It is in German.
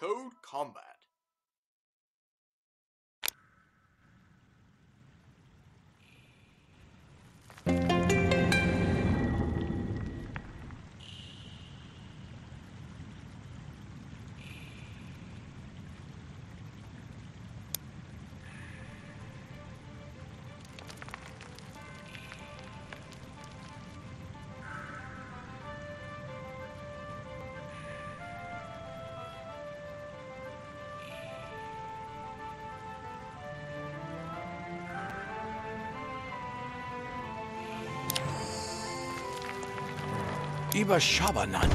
Code Combat. Lieber Schabernack,